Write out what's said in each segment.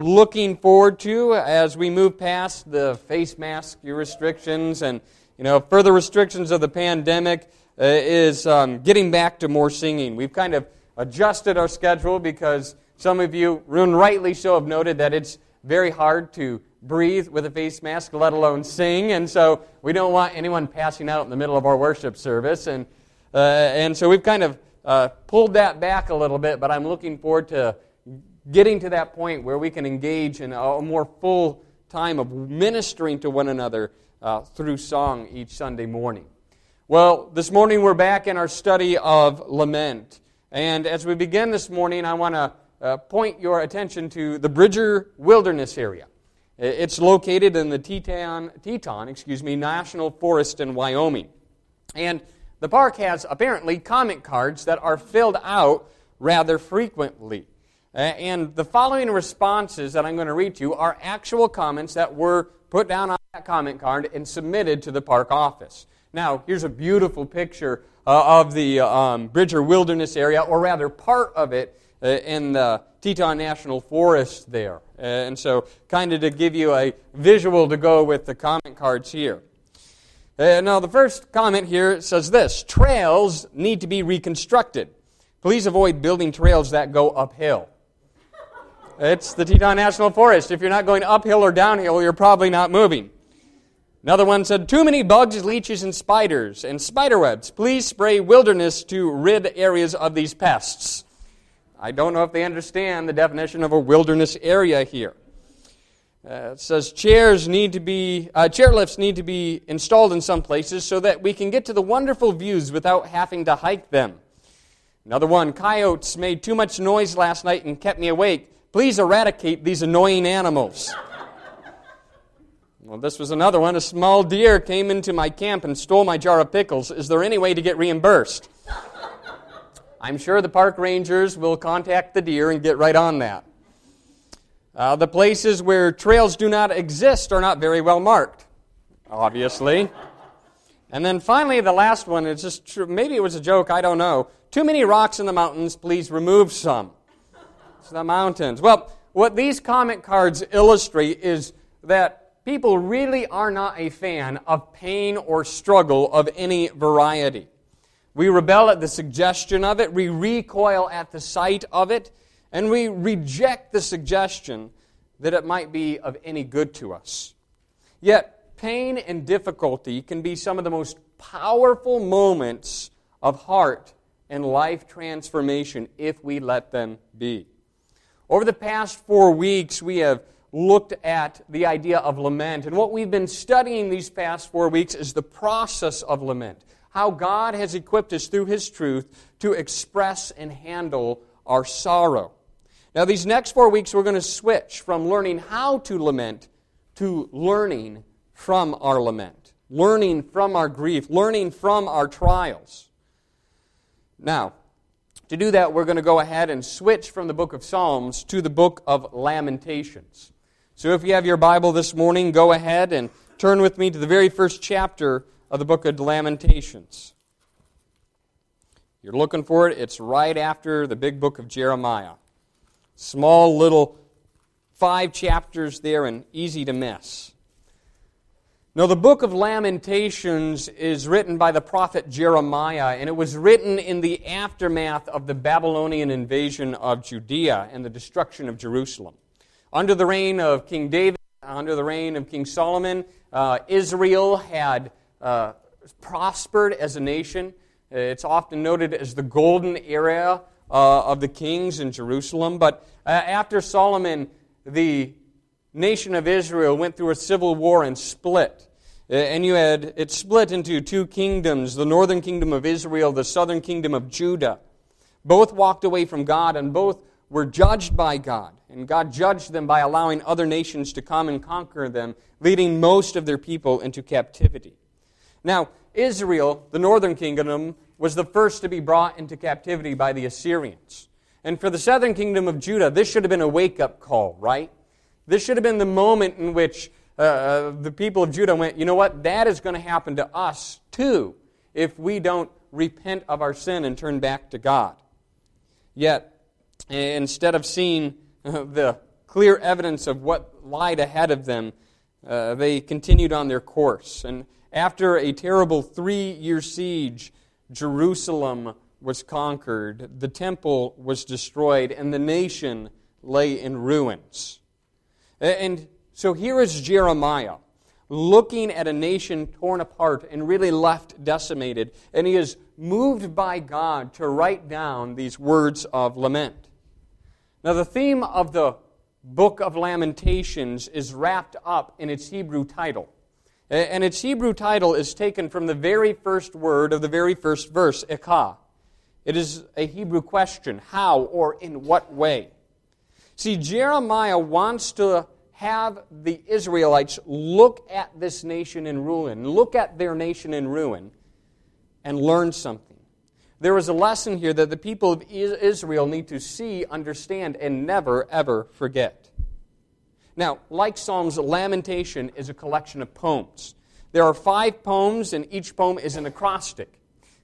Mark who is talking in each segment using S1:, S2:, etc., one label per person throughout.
S1: looking forward to as we move past the face mask restrictions and you know further restrictions of the pandemic uh, is um, getting back to more singing. We've kind of adjusted our schedule because some of you, and rightly so, have noted that it's very hard to breathe with a face mask, let alone sing, and so we don't want anyone passing out in the middle of our worship service, and uh, and so we've kind of uh, pulled that back a little bit. But I'm looking forward to getting to that point where we can engage in a more full time of ministering to one another uh, through song each Sunday morning. Well, this morning we're back in our study of lament. And as we begin this morning, I want to uh, point your attention to the Bridger Wilderness area. It's located in the Teton, Teton excuse me, National Forest in Wyoming. And the park has apparently comment cards that are filled out rather frequently. Uh, and the following responses that I'm going to read to you are actual comments that were put down on that comment card and submitted to the park office. Now, here's a beautiful picture uh, of the um, Bridger Wilderness area, or rather, part of it uh, in the Teton National Forest there. Uh, and so, kind of to give you a visual to go with the comment cards here. Uh, now, the first comment here says this Trails need to be reconstructed. Please avoid building trails that go uphill. It's the Teton National Forest. If you're not going uphill or downhill, you're probably not moving. Another one said, Too many bugs, leeches, and spiders and spiderwebs. Please spray wilderness to rid areas of these pests. I don't know if they understand the definition of a wilderness area here. Uh, it says chairs need to be uh, chairlifts need to be installed in some places so that we can get to the wonderful views without having to hike them. Another one, coyotes made too much noise last night and kept me awake. Please eradicate these annoying animals. Well, this was another one. A small deer came into my camp and stole my jar of pickles. Is there any way to get reimbursed? I'm sure the park rangers will contact the deer and get right on that. Uh, the places where trails do not exist are not very well marked, obviously. And then finally, the last one is just true. maybe it was a joke, I don't know. Too many rocks in the mountains, please remove some the mountains. Well, what these comment cards illustrate is that people really are not a fan of pain or struggle of any variety. We rebel at the suggestion of it, we recoil at the sight of it, and we reject the suggestion that it might be of any good to us. Yet, pain and difficulty can be some of the most powerful moments of heart and life transformation if we let them be. Over the past four weeks, we have looked at the idea of lament. And what we've been studying these past four weeks is the process of lament. How God has equipped us through His truth to express and handle our sorrow. Now, these next four weeks, we're going to switch from learning how to lament to learning from our lament, learning from our grief, learning from our trials. Now, to do that, we're going to go ahead and switch from the book of Psalms to the book of Lamentations. So if you have your Bible this morning, go ahead and turn with me to the very first chapter of the book of Lamentations. You're looking for it, it's right after the big book of Jeremiah. Small little five chapters there and easy to miss. Now, the book of Lamentations is written by the prophet Jeremiah, and it was written in the aftermath of the Babylonian invasion of Judea and the destruction of Jerusalem. Under the reign of King David, under the reign of King Solomon, uh, Israel had uh, prospered as a nation. It's often noted as the golden era uh, of the kings in Jerusalem. But uh, after Solomon, the nation of Israel went through a civil war and split. Uh, and you had it split into two kingdoms the northern kingdom of Israel, the southern kingdom of Judah. Both walked away from God, and both were judged by God. And God judged them by allowing other nations to come and conquer them, leading most of their people into captivity. Now, Israel, the northern kingdom, was the first to be brought into captivity by the Assyrians. And for the southern kingdom of Judah, this should have been a wake up call, right? This should have been the moment in which uh, uh, the people of Judah went, you know what? That is going to happen to us too if we don't repent of our sin and turn back to God. Yet, instead of seeing the clear evidence of what lied ahead of them, uh, they continued on their course. And after a terrible three year siege, Jerusalem was conquered, the temple was destroyed, and the nation lay in ruins. And so here is Jeremiah looking at a nation torn apart and really left decimated, and he is moved by God to write down these words of lament. Now, the theme of the book of Lamentations is wrapped up in its Hebrew title. And its Hebrew title is taken from the very first word of the very first verse, Ekah. It is a Hebrew question how or in what way? See, Jeremiah wants to have the Israelites look at this nation in ruin, look at their nation in ruin, and learn something. There is a lesson here that the people of Israel need to see, understand, and never, ever forget. Now, like Psalms, Lamentation is a collection of poems. There are five poems, and each poem is an acrostic.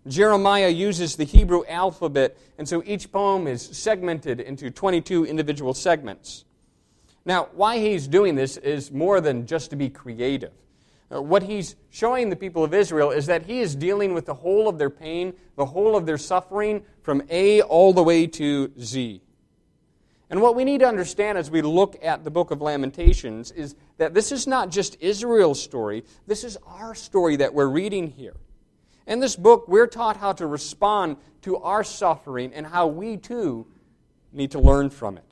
S1: Jeremiah uses the Hebrew alphabet, and so each poem is segmented into 22 individual segments. Now, why he's doing this is more than just to be creative. Uh, what he's showing the people of Israel is that he is dealing with the whole of their pain, the whole of their suffering, from A all the way to Z. And what we need to understand as we look at the book of Lamentations is that this is not just Israel's story, this is our story that we're reading here. In this book, we're taught how to respond to our suffering and how we too need to learn from it.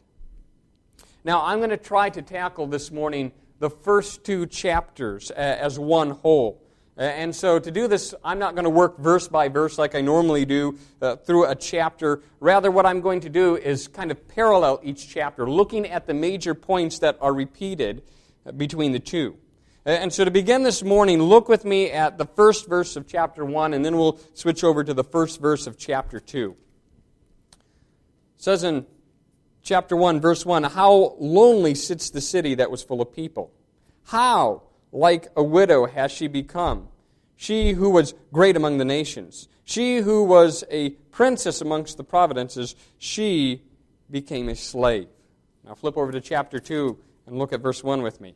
S1: Now, I'm going to try to tackle this morning the first two chapters as one whole. And so, to do this, I'm not going to work verse by verse like I normally do uh, through a chapter. Rather, what I'm going to do is kind of parallel each chapter, looking at the major points that are repeated uh, between the two. And so, to begin this morning, look with me at the first verse of chapter 1, and then we'll switch over to the first verse of chapter 2. It says in chapter 1, verse 1 How lonely sits the city that was full of people! How like a widow has she become! She who was great among the nations, she who was a princess amongst the providences, she became a slave. Now, flip over to chapter 2 and look at verse 1 with me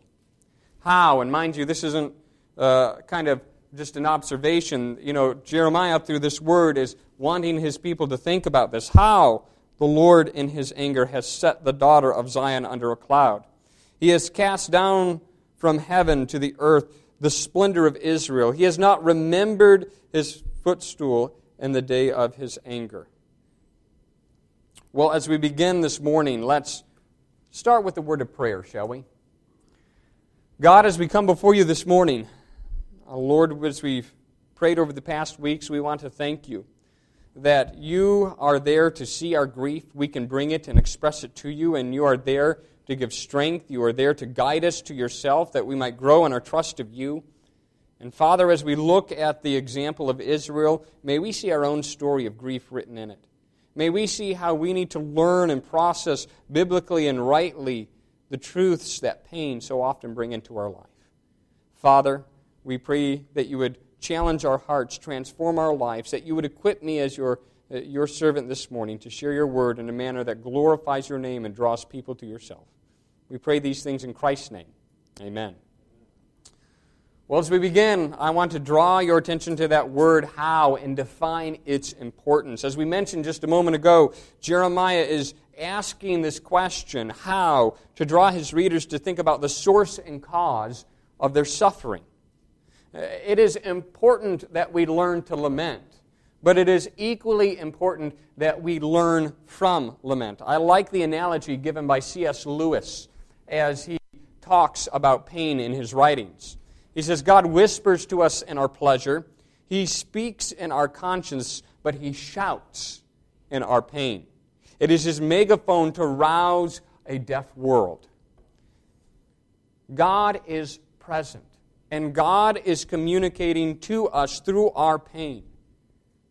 S1: how. And mind you, this isn't uh, kind of just an observation. You know, Jeremiah, through this word, is wanting his people to think about this. How the Lord, in his anger, has set the daughter of Zion under a cloud. He has cast down from heaven to the earth the splendor of Israel. He has not remembered his footstool in the day of his anger. Well, as we begin this morning, let's start with the word of prayer, shall we? God, as we come before you this morning, uh, Lord, as we've prayed over the past weeks, we want to thank you that you are there to see our grief. We can bring it and express it to you, and you are there to give strength. You are there to guide us to yourself that we might grow in our trust of you. And Father, as we look at the example of Israel, may we see our own story of grief written in it. May we see how we need to learn and process biblically and rightly the truths that pain so often bring into our life. Father, we pray that you would challenge our hearts, transform our lives, that you would equip me as your, uh, your servant this morning to share your word in a manner that glorifies your name and draws people to yourself. We pray these things in Christ's name. Amen. Well, as we begin, I want to draw your attention to that word how and define its importance. As we mentioned just a moment ago, Jeremiah is asking this question, how, to draw his readers to think about the source and cause of their suffering. It is important that we learn to lament, but it is equally important that we learn from lament. I like the analogy given by C.S. Lewis as he talks about pain in his writings. He says, God whispers to us in our pleasure, He speaks in our conscience, but He shouts in our pain. It is his megaphone to rouse a deaf world. God is present, and God is communicating to us through our pain.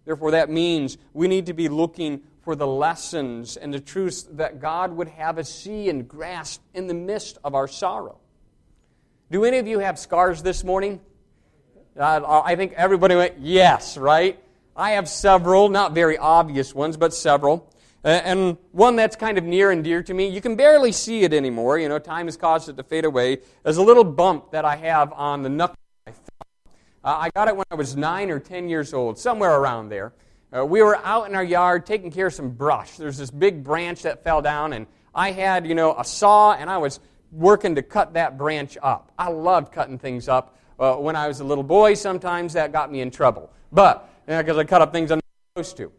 S1: Therefore, that means we need to be looking for the lessons and the truths that God would have us see and grasp in the midst of our sorrow. Do any of you have scars this morning? Uh, I think everybody went, yes, right? I have several, not very obvious ones, but several. And one that's kind of near and dear to me. You can barely see it anymore. You know, time has caused it to fade away. There's a little bump that I have on the knuckle. Uh, I got it when I was nine or ten years old, somewhere around there. Uh, we were out in our yard taking care of some brush. There's this big branch that fell down, and I had, you know, a saw, and I was working to cut that branch up. I loved cutting things up. Uh, when I was a little boy, sometimes that got me in trouble. But, because I cut up things I'm not supposed to.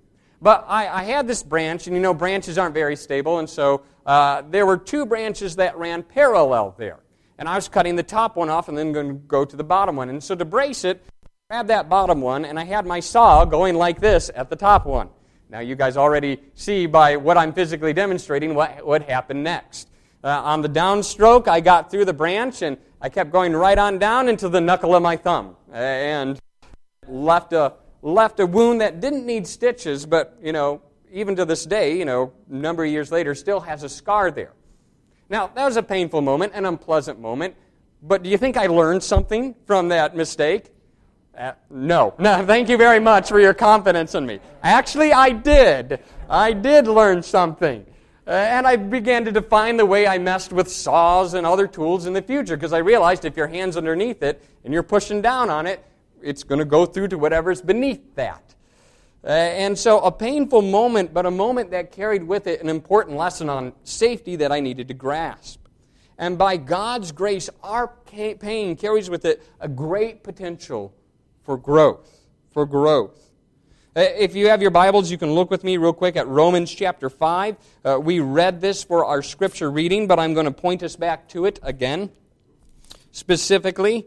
S1: But I, I, had this branch, and you know, branches aren't very stable, and so uh, there were two branches that ran parallel there. And I was cutting the top one off and then going to go to the bottom one. And so to brace it, I grabbed that bottom one, and I had my saw going like this at the top one. Now, you guys already see by what I'm physically demonstrating what would happen next. Uh, on the downstroke, I got through the branch, and I kept going right on down into the knuckle of my thumb. And left a left a wound that didn't need stitches, but, you know, even to this day, you know, a number of years later, still has a scar there. Now, that was a painful moment, an unpleasant moment, but do you think I learned something from that mistake? Uh, no. No, thank you very much for your confidence in me. Actually, I did. I did learn something. Uh, and I began to define the way I messed with saws and other tools in the future because I realized if your hand's underneath it and you're pushing down on it, it's going to go through to whatever's beneath that. Uh, and so, a painful moment, but a moment that carried with it an important lesson on safety that I needed to grasp. And by God's grace, our pain carries with it a great potential for growth. For growth. Uh, if you have your Bibles, you can look with me real quick at Romans chapter 5. Uh, we read this for our scripture reading, but I'm going to point us back to it again. Specifically,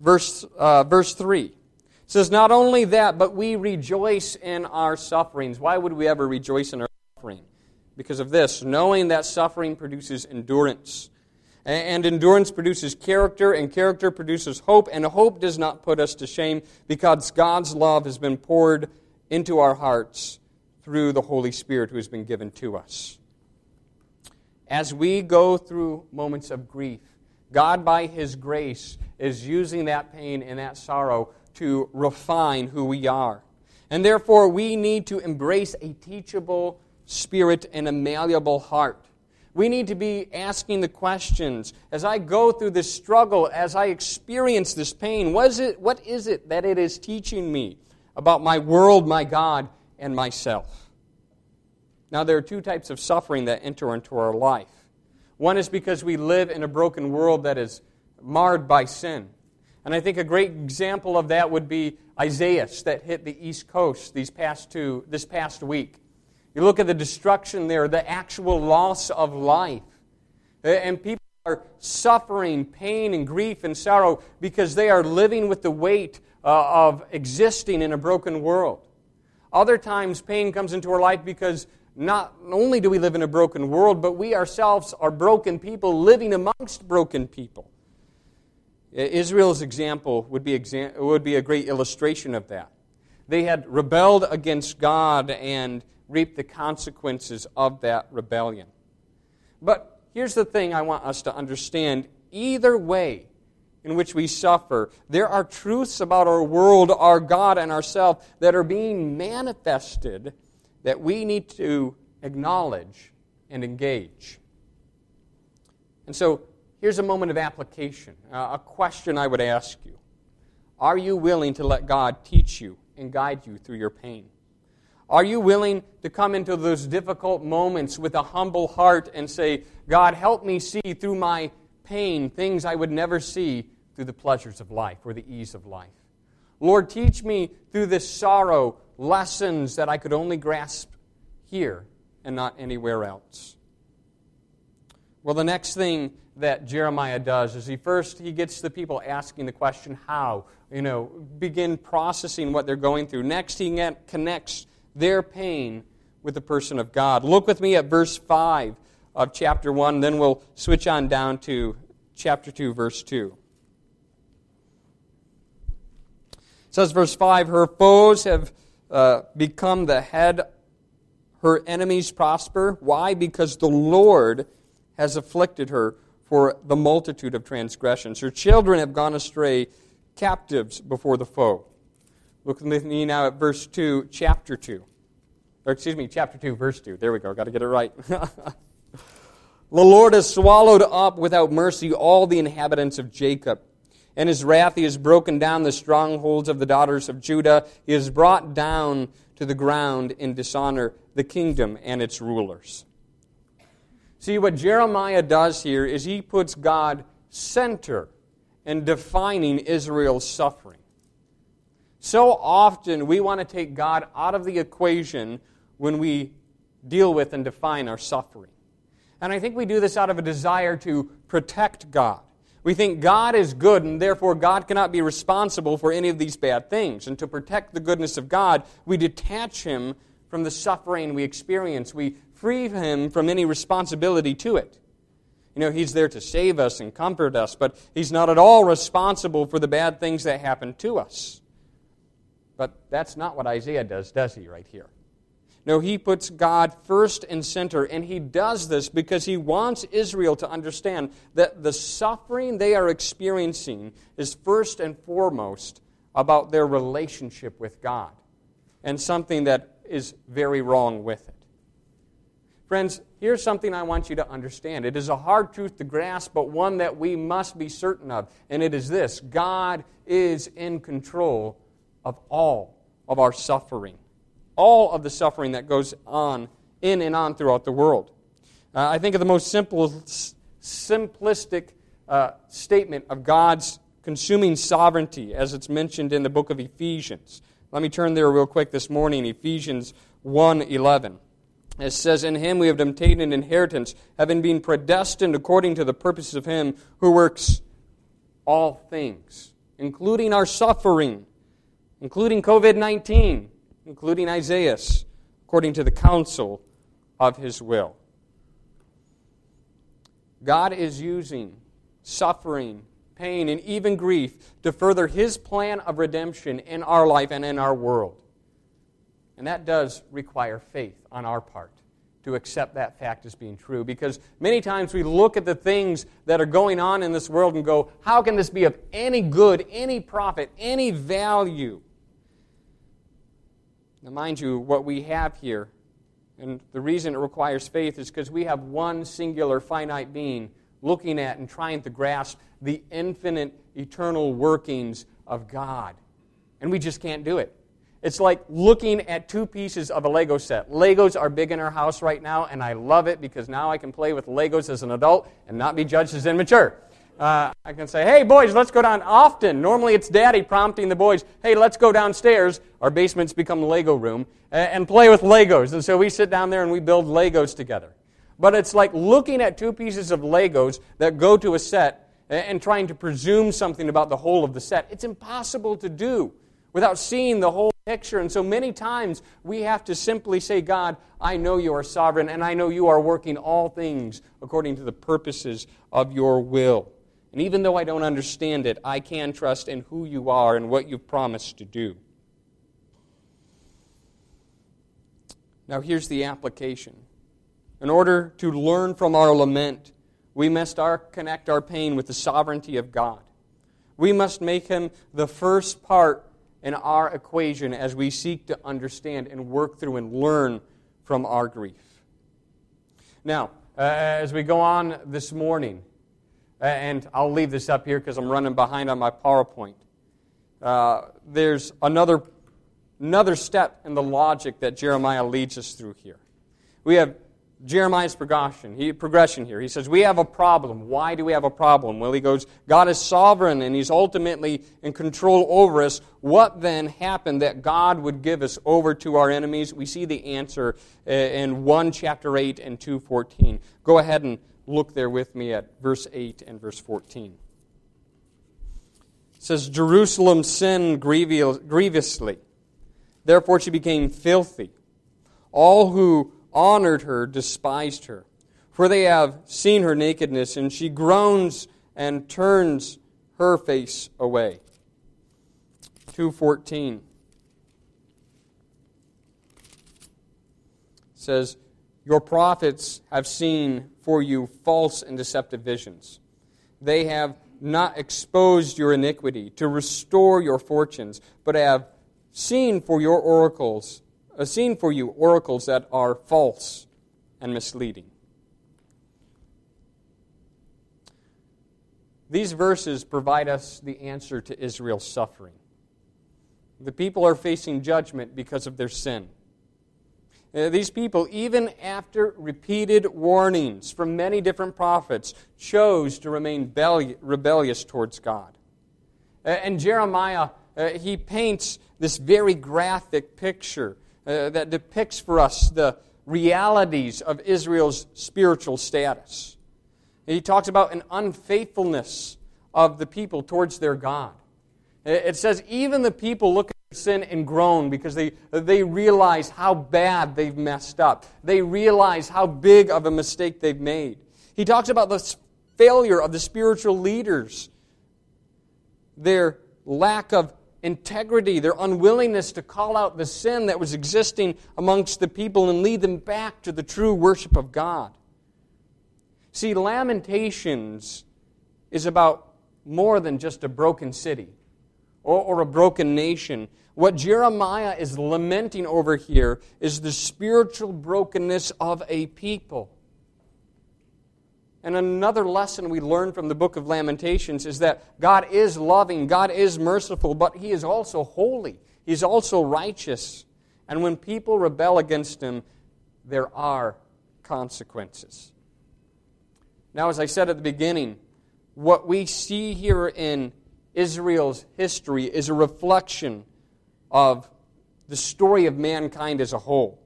S1: verse, uh, verse 3. It says, Not only that, but we rejoice in our sufferings. Why would we ever rejoice in our suffering? Because of this, knowing that suffering produces endurance. And endurance produces character, and character produces hope, and hope does not put us to shame because God's love has been poured into our hearts through the Holy Spirit who has been given to us. As we go through moments of grief, God, by His grace, is using that pain and that sorrow to refine who we are. And therefore, we need to embrace a teachable spirit and a malleable heart. We need to be asking the questions as I go through this struggle, as I experience this pain, what is it, what is it that it is teaching me about my world, my God, and myself? Now, there are two types of suffering that enter into our life. One is because we live in a broken world that is marred by sin. And I think a great example of that would be Isaias that hit the East Coast these past two, this past week. You look at the destruction there, the actual loss of life. And people are suffering pain and grief and sorrow because they are living with the weight uh, of existing in a broken world. Other times, pain comes into our life because not only do we live in a broken world, but we ourselves are broken people living amongst broken people. Israel's example would be, would be a great illustration of that. They had rebelled against God and reaped the consequences of that rebellion. But here's the thing I want us to understand either way in which we suffer, there are truths about our world, our God, and ourselves that are being manifested that we need to acknowledge and engage. And so here's a moment of application, uh, a question I would ask you. Are you willing to let God teach you and guide you through your pain? Are you willing to come into those difficult moments with a humble heart and say, God, help me see through my pain things I would never see through the pleasures of life or the ease of life? Lord, teach me through this sorrow lessons that I could only grasp here and not anywhere else. Well, the next thing that Jeremiah does is he first he gets the people asking the question how, you know, begin processing what they're going through. Next he connects their pain with the person of God. Look with me at verse 5 of chapter 1, then we'll switch on down to chapter 2 verse 2. It says verse 5 her foes have uh, become the head, her enemies prosper. Why? Because the Lord has afflicted her for the multitude of transgressions. Her children have gone astray, captives before the foe. Look with me now at verse 2, chapter 2. or excuse me, chapter 2, verse 2. There we go, got to get it right. the Lord has swallowed up without mercy all the inhabitants of Jacob. In his wrath, he has broken down the strongholds of the daughters of Judah. He has brought down to the ground in dishonor the kingdom and its rulers. See, what Jeremiah does here is he puts God center in defining Israel's suffering. So often we want to take God out of the equation when we deal with and define our suffering. And I think we do this out of a desire to protect God. We think God is good, and therefore God cannot be responsible for any of these bad things. And to protect the goodness of God, we detach Him from the suffering we experience. We free Him from any responsibility to it. You know, He's there to save us and comfort us, but He's not at all responsible for the bad things that happen to us. But that's not what Isaiah does, does he, right here? No, he puts God first and center, and he does this because he wants Israel to understand that the suffering they are experiencing is first and foremost about their relationship with God and something that is very wrong with it. Friends, here's something I want you to understand. It is a hard truth to grasp, but one that we must be certain of, and it is this God is in control of all of our suffering, all of the suffering that goes on in and on throughout the world. Uh, I think of the most simple, simplistic uh, statement of God's consuming sovereignty as it's mentioned in the book of Ephesians. Let me turn there real quick this morning, Ephesians 1:11. It says, In him we have obtained an inheritance, having been predestined according to the purposes of him who works all things, including our suffering, including COVID 19, including Isaiah, according to the counsel of his will. God is using suffering, pain, and even grief to further his plan of redemption in our life and in our world. And that does require faith on our part to accept that fact as being true. Because many times we look at the things that are going on in this world and go, how can this be of any good, any profit, any value? Now, mind you, what we have here, and the reason it requires faith is because we have one singular finite being looking at and trying to grasp the infinite, eternal workings of God. And we just can't do it. It's like looking at two pieces of a Lego set. Legos are big in our house right now, and I love it because now I can play with Legos as an adult and not be judged as immature. Uh, I can say, hey, boys, let's go down. Often, normally it's daddy prompting the boys, hey, let's go downstairs. Our basement's become Lego room, and play with Legos. And so we sit down there and we build Legos together. But it's like looking at two pieces of Legos that go to a set and trying to presume something about the whole of the set. It's impossible to do without seeing the whole picture. And so many times we have to simply say, God, I know you are sovereign, and I know you are working all things according to the purposes of your will. And even though I don't understand it, I can trust in who you are and what you've promised to do. Now, here's the application. In order to learn from our lament, we must our, connect our pain with the sovereignty of God. We must make Him the first part in our equation as we seek to understand and work through and learn from our grief. Now, uh, as we go on this morning, and I'll leave this up here because I'm running behind on my PowerPoint. Uh, there's another, another step in the logic that Jeremiah leads us through here. We have Jeremiah's progression, he, progression here. He says, We have a problem. Why do we have a problem? Well, he goes, God is sovereign and he's ultimately in control over us. What then happened that God would give us over to our enemies? We see the answer uh, in 1 chapter 8 and 2.14. Go ahead and look there with me at verse 8 and verse 14. It says, Jerusalem sinned grievously. Therefore she became filthy. All who honored her despised her. For they have seen her nakedness, and she groans and turns her face away. 214 says, Your prophets have seen for you false and deceptive visions. They have not exposed your iniquity to restore your fortunes, but have seen for your oracles uh, seen for you oracles that are false and misleading. These verses provide us the answer to Israel's suffering. The people are facing judgment because of their sin. Uh, these people, even after repeated warnings from many different prophets, chose to remain rebellious towards God. Uh, and Jeremiah, uh, he paints this very graphic picture uh, that depicts for us the realities of Israel's spiritual status. He talks about an unfaithfulness of the people towards their God. It says, even the people look at sin and groan because they, they realize how bad they've messed up. They realize how big of a mistake they've made. He talks about the failure of the spiritual leaders, their lack of integrity, their unwillingness to call out the sin that was existing amongst the people and lead them back to the true worship of God. See, Lamentations is about more than just a broken city or, or a broken nation. What Jeremiah is lamenting over here is the spiritual brokenness of a people. And another lesson we learn from the book of Lamentations is that God is loving, God is merciful, but He is also holy. He's also righteous. And when people rebel against Him, there are consequences. Now, as I said at the beginning, what we see here in Israel's history is a reflection of the story of mankind as a whole.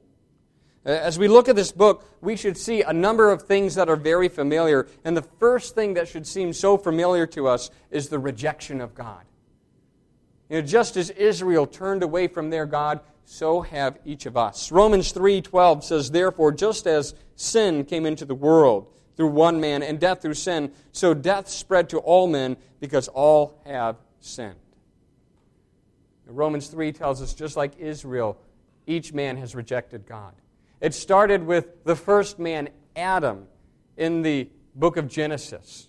S1: Uh, as we look at this book, we should see a number of things that are very familiar. And the first thing that should seem so familiar to us is the rejection of God. You know, just as Israel turned away from their God, so have each of us. Romans 3:12 says, "Therefore, just as sin came into the world through one man and death through sin, so death spread to all men because all have sinned." Romans 3 tells us just like Israel, each man has rejected God. It started with the first man, Adam, in the book of Genesis,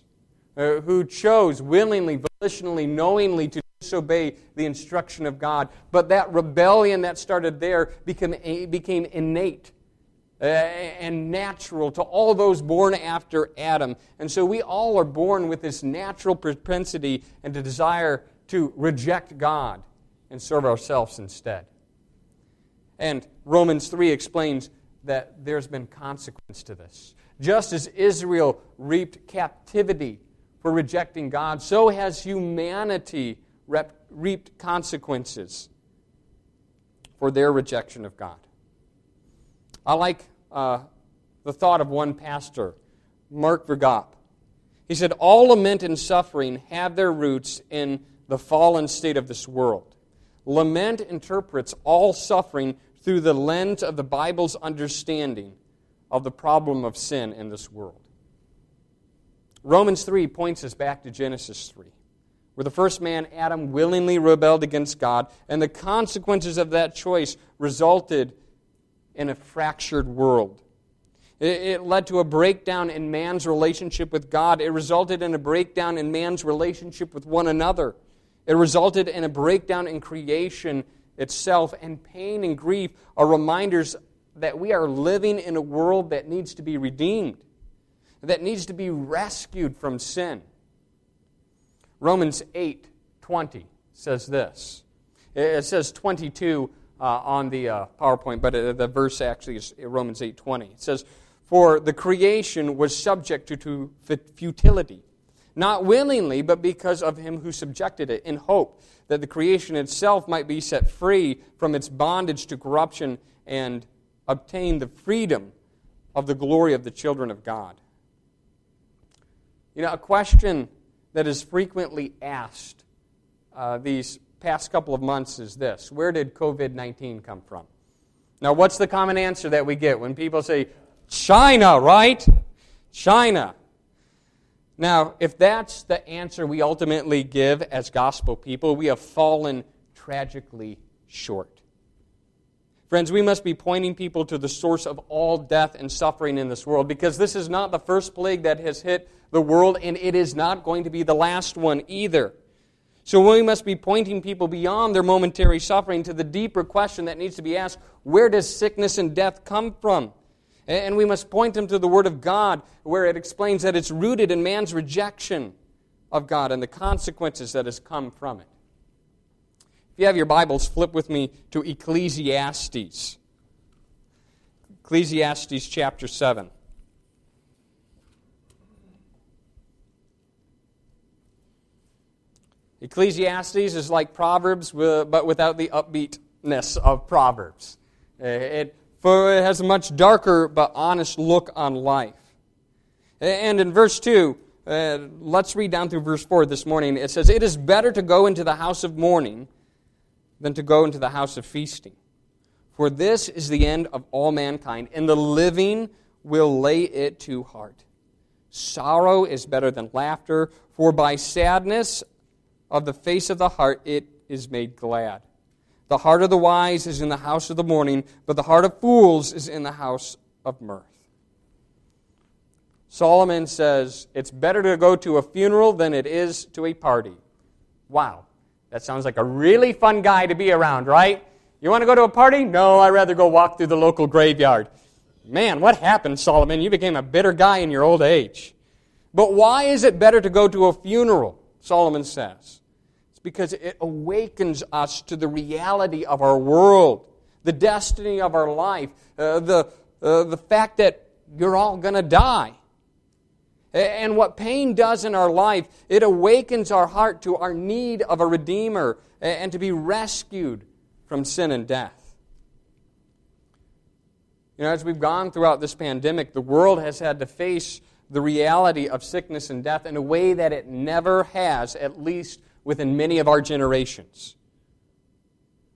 S1: uh, who chose willingly, volitionally, knowingly to disobey the instruction of God. But that rebellion that started there became, became innate uh, and natural to all those born after Adam. And so we all are born with this natural propensity and a desire to reject God and serve ourselves instead. And Romans 3 explains that there's been consequence to this. Just as Israel reaped captivity for rejecting God, so has humanity reaped consequences for their rejection of God. I like uh, the thought of one pastor, Mark Vroegop. He said, All lament and suffering have their roots in the fallen state of this world. Lament interprets all suffering through the lens of the Bible's understanding of the problem of sin in this world. Romans 3 points us back to Genesis 3, where the first man, Adam, willingly rebelled against God, and the consequences of that choice resulted in a fractured world. It led to a breakdown in man's relationship with God. It resulted in a breakdown in man's relationship with one another. It resulted in a breakdown in creation itself, and pain and grief are reminders that we are living in a world that needs to be redeemed, that needs to be rescued from sin. Romans 8 20 says this. It says 22 uh, on the uh, PowerPoint, but uh, the verse actually is Romans 8 20. It says, For the creation was subject to, to futility not willingly, but because of him who subjected it, in hope that the creation itself might be set free from its bondage to corruption and obtain the freedom of the glory of the children of God. You know, a question that is frequently asked uh, these past couple of months is this Where did COVID 19 come from? Now, what's the common answer that we get when people say, China, right? China. Now, if that's the answer we ultimately give as gospel people, we have fallen tragically short. Friends, we must be pointing people to the source of all death and suffering in this world because this is not the first plague that has hit the world, and it is not going to be the last one either. So we must be pointing people beyond their momentary suffering to the deeper question that needs to be asked where does sickness and death come from? And we must point them to the Word of God, where it explains that it's rooted in man's rejection of God and the consequences that has come from it. If you have your Bibles, flip with me to Ecclesiastes. Ecclesiastes chapter 7. Ecclesiastes is like Proverbs, but without the upbeatness of Proverbs. It, for it has a much darker but honest look on life. And in verse 2, uh, let's read down through verse 4 this morning. It says, It is better to go into the house of mourning than to go into the house of feasting. For this is the end of all mankind, and the living will lay it to heart. Sorrow is better than laughter, for by sadness of the face of the heart it is made glad. The heart of the wise is in the house of the mourning, but the heart of fools is in the house of mirth. Solomon says it's better to go to a funeral than it is to a party. Wow, that sounds like a really fun guy to be around, right? You want to go to a party? No, I'd rather go walk through the local graveyard. Man, what happened, Solomon? You became a bitter guy in your old age. But why is it better to go to a funeral? Solomon says because it awakens us to the reality of our world, the destiny of our life, uh, the, uh, the fact that you're all going to die. And what pain does in our life, it awakens our heart to our need of a Redeemer and to be rescued from sin and death. You know, as we've gone throughout this pandemic, the world has had to face the reality of sickness and death in a way that it never has, at least within many of our generations.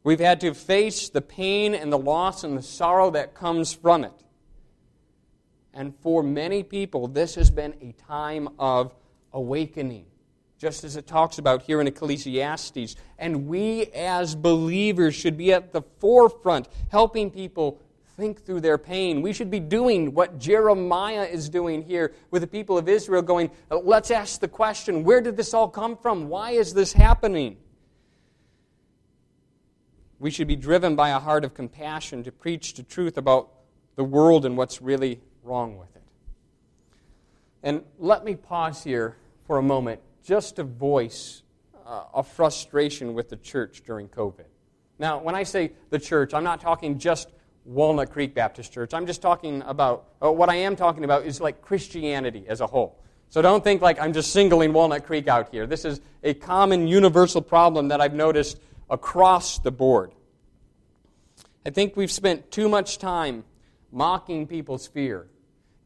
S1: We've had to face the pain and the loss and the sorrow that comes from it. And for many people, this has been a time of awakening, just as it talks about here in Ecclesiastes. And we as believers should be at the forefront, helping people think through their pain. We should be doing what Jeremiah is doing here with the people of Israel, going, let's ask the question where did this all come from? Why is this happening? We should be driven by a heart of compassion to preach the truth about the world and what's really wrong with it. And let me pause here for a moment just to voice uh, a frustration with the church during COVID. Now, when I say the church, I'm not talking just Walnut Creek Baptist Church. I'm just talking about, uh, what I am talking about is like Christianity as a whole. So don't think like I'm just singling Walnut Creek out here. This is a common universal problem that I've noticed across the board. I think we've spent too much time mocking people's fear,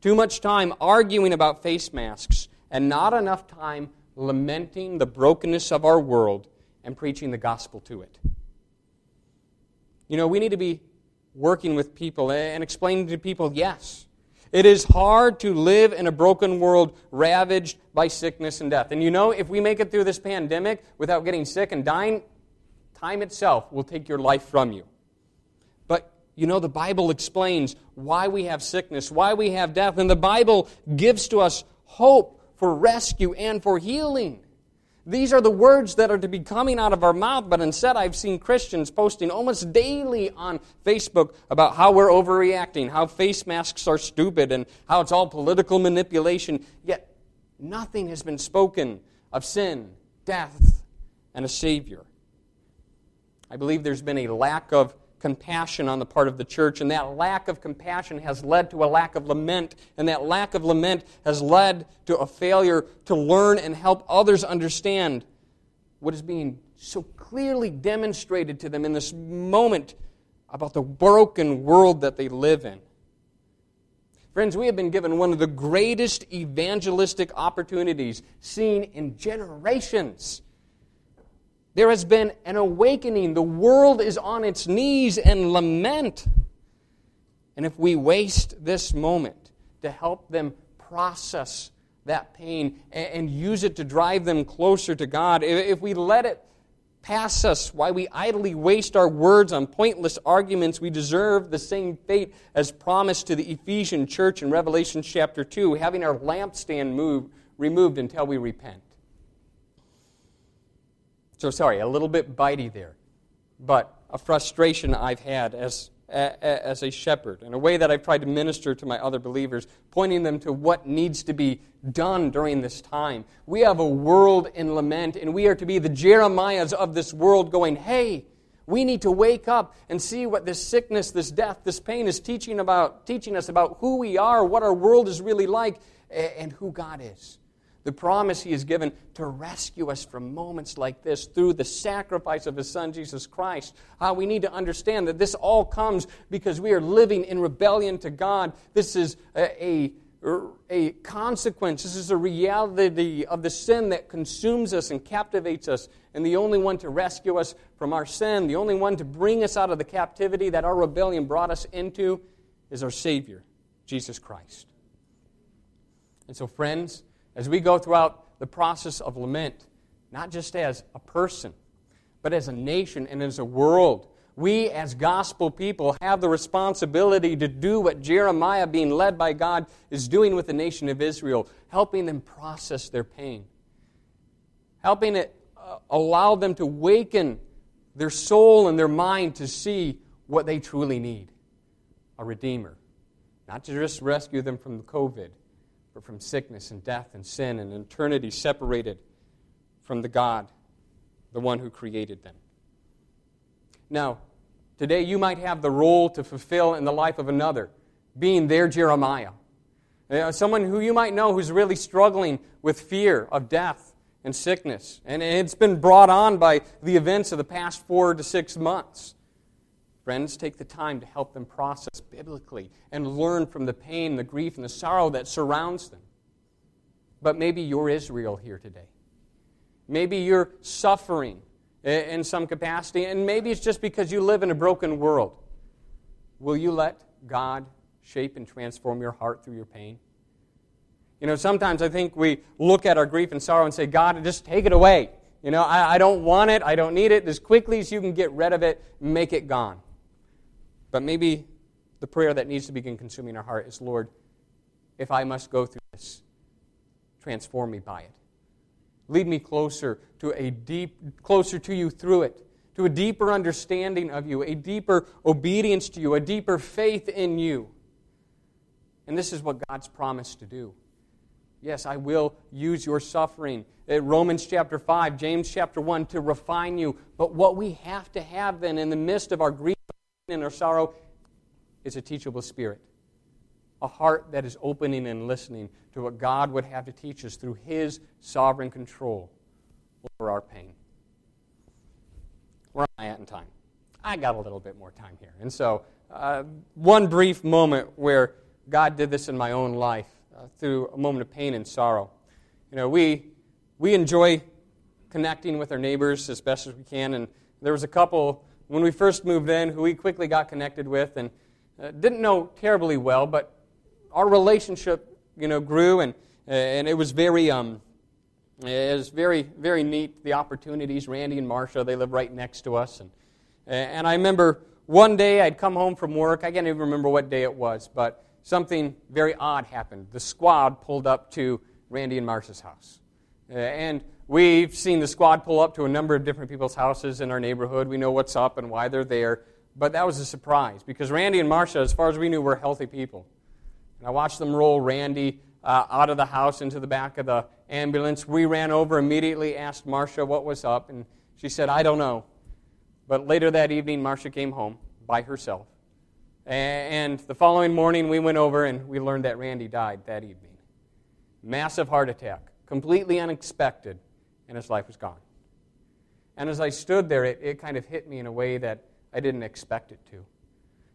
S1: too much time arguing about face masks, and not enough time lamenting the brokenness of our world and preaching the gospel to it. You know, we need to be working with people and explaining to people yes, it is hard to live in a broken world ravaged by sickness and death. And you know, if we make it through this pandemic without getting sick and dying, time itself will take your life from you. But you know, the Bible explains why we have sickness, why we have death, and the Bible gives to us hope for rescue and for healing. These are the words that are to be coming out of our mouth, but instead I've seen Christians posting almost daily on Facebook about how we're overreacting, how face masks are stupid, and how it's all political manipulation. Yet nothing has been spoken of sin, death, and a Savior. I believe there's been a lack of compassion on the part of the church, and that lack of compassion has led to a lack of lament, and that lack of lament has led to a failure to learn and help others understand what is being so clearly demonstrated to them in this moment about the broken world that they live in. Friends, we have been given one of the greatest evangelistic opportunities seen in generations there has been an awakening. The world is on its knees and lament. And if we waste this moment to help them process that pain and use it to drive them closer to God, if we let it pass us why we idly waste our words on pointless arguments, we deserve the same fate as promised to the Ephesian church in Revelation chapter 2, having our lampstand moved, removed until we repent. So, sorry, a little bit bitey there, but a frustration I've had as, as a shepherd, in a way that I've tried to minister to my other believers, pointing them to what needs to be done during this time. We have a world in lament, and we are to be the Jeremiahs of this world going, hey, we need to wake up and see what this sickness, this death, this pain is teaching, about, teaching us about who we are, what our world is really like, and who God is. The promise He has given to rescue us from moments like this through the sacrifice of His Son, Jesus Christ. How we need to understand that this all comes because we are living in rebellion to God. This is a, a a consequence. This is a reality of the sin that consumes us and captivates us. And the only one to rescue us from our sin, the only one to bring us out of the captivity that our rebellion brought us into, is our Savior, Jesus Christ. And so, friends, as we go throughout the process of lament, not just as a person, but as a nation and as a world, we as gospel people have the responsibility to do what Jeremiah, being led by God, is doing with the nation of Israel, helping them process their pain, helping it uh, allow them to waken their soul and their mind to see what they truly need a Redeemer. Not to just rescue them from the COVID, but from sickness and death and sin and eternity separated from the God, the one who created them. Now, today you might have the role to fulfill in the life of another, being their Jeremiah. Someone who you might know who's really struggling with fear of death and sickness. And it's been brought on by the events of the past four to six months. Friends, take the time to help them process biblically and learn from the pain, the grief, and the sorrow that surrounds them. But maybe you're Israel here today. Maybe you're suffering in some capacity, and maybe it's just because you live in a broken world. Will you let God shape and transform your heart through your pain? You know, sometimes I think we look at our grief and sorrow and say, God, just take it away. You know, I, I don't want it. I don't need it. As quickly as you can get rid of it, make it gone. But maybe the prayer that needs to begin consuming our heart is, Lord, if I must go through this, transform me by it. Lead me closer to a deep, closer to you through it, to a deeper understanding of you, a deeper obedience to you, a deeper faith in you. And this is what God's promised to do. Yes, I will use your suffering. At Romans chapter 5, James chapter 1, to refine you. But what we have to have then in the midst of our grief and our sorrow is a teachable spirit a heart that is opening and listening to what God would have to teach us through His sovereign control over our pain. Where am I at in time? I got a little bit more time here. And so, uh, one brief moment where God did this in my own life uh, through a moment of pain and sorrow. You know, we, we enjoy connecting with our neighbors as best as we can. And there was a couple when we first moved in who we quickly got connected with and uh, didn't know terribly well, but our relationship, you know, grew, and and it was very um, it was very very neat. The opportunities. Randy and Marcia, they live right next to us, and and I remember one day I'd come home from work. I can't even remember what day it was, but something very odd happened. The squad pulled up to Randy and Marcia's house, and we've seen the squad pull up to a number of different people's houses in our neighborhood. We know what's up and why they're there. But that was a surprise because Randy and Marcia, as far as we knew, were healthy people. And I watched them roll Randy uh, out of the house into the back of the ambulance. We ran over immediately, asked Marcia what was up, and she said, I don't know. But later that evening, Marcia came home by herself. And the following morning, we went over and we learned that Randy died that evening. Massive heart attack, completely unexpected, and his life was gone. And as I stood there, it, it kind of hit me in a way that I didn't expect it to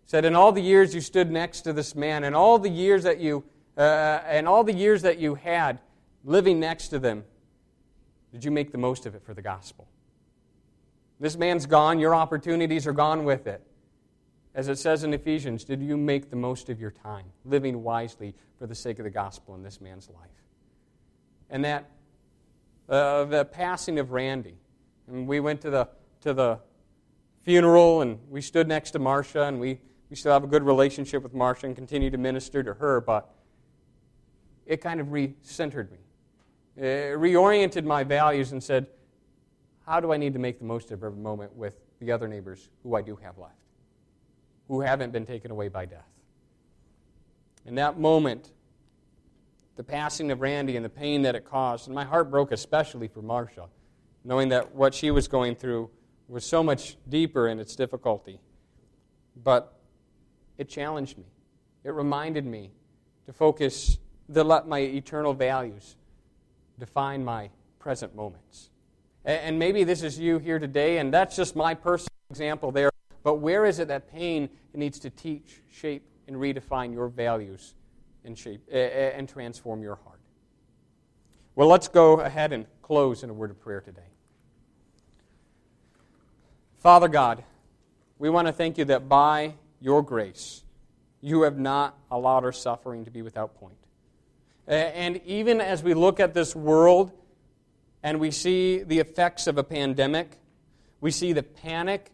S1: said, In all the years you stood next to this man, and all the years that you, uh, and all the years that you had living next to them, did you make the most of it for the gospel? This man's gone, your opportunities are gone with it. As it says in Ephesians, did you make the most of your time, living wisely for the sake of the gospel in this man's life? And that, uh, the passing of Randy, and we went to the, to the funeral and we stood next to Marcia and we we still have a good relationship with Marcia and continue to minister to her, but it kind of recentered me. It reoriented my values and said, how do I need to make the most of every moment with the other neighbors who I do have left, who haven't been taken away by death? In that moment, the passing of Randy and the pain that it caused, and my heart broke especially for Marcia, knowing that what she was going through was so much deeper in its difficulty. But it challenged me. It reminded me to focus, to let my eternal values define my present moments. And maybe this is you here today, and that's just my personal example there. But where is it that pain needs to teach, shape, and redefine your values and shape eh, eh, and transform your heart? Well, let's go ahead and close in a word of prayer today. Father God, we want to thank you that by your grace, you have not allowed our suffering to be without point. And even as we look at this world and we see the effects of a pandemic, we see the panic,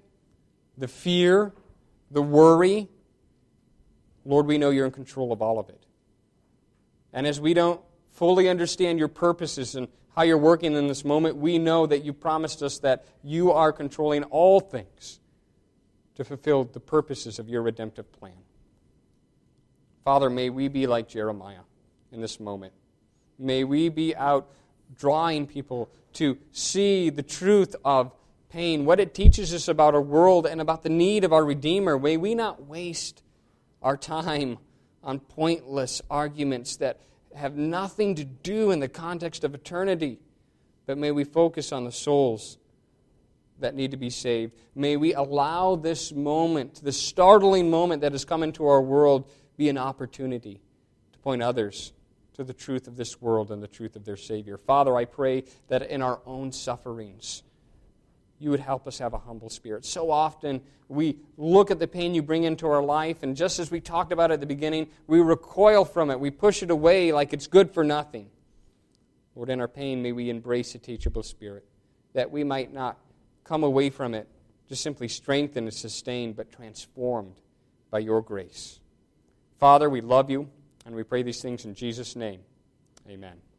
S1: the fear, the worry. Lord, we know you're in control of all of it. And as we don't fully understand your purposes and how you're working in this moment, we know that you promised us that you are controlling all things to fulfill the purposes of your redemptive plan. Father, may we be like Jeremiah in this moment. May we be out drawing people to see the truth of pain, what it teaches us about our world and about the need of our Redeemer. May we not waste our time on pointless arguments that have nothing to do in the context of eternity, but may we focus on the souls that need to be saved. May we allow this moment, this startling moment that has come into our world, be an opportunity to point others to the truth of this world and the truth of their Savior. Father, I pray that in our own sufferings, you would help us have a humble spirit. So often we look at the pain you bring into our life, and just as we talked about at the beginning, we recoil from it. We push it away like it's good for nothing. Lord, in our pain, may we embrace a teachable spirit, that we might not come away from it just simply strengthened and sustained, but transformed by your grace. Father, we love you, and we pray these things in Jesus' name. Amen.